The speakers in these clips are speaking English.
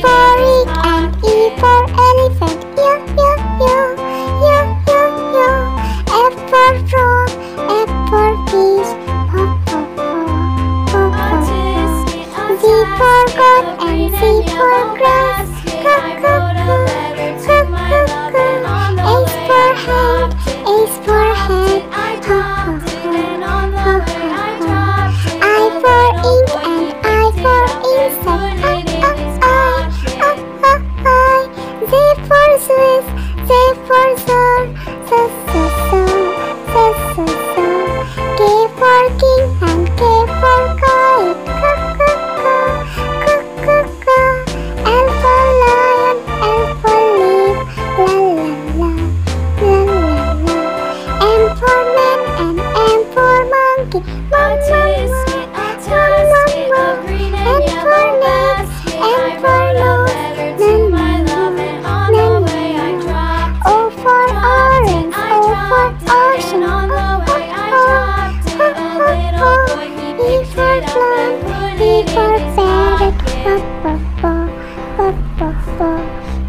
for egg and E for elephant.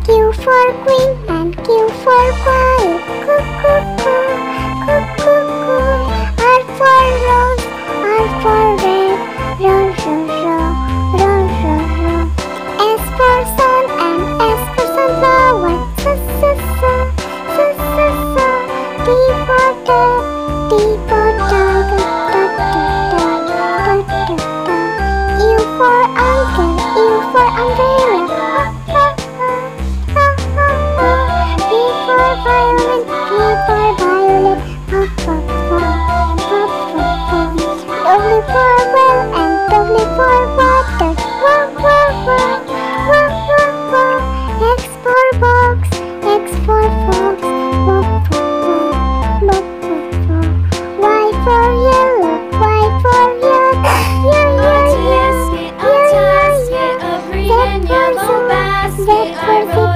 Q for queen and Q for quiet. R for rose, R for red. S for sun and S for sunflower. Su for dove, T for. for Andrea. Is I perfect?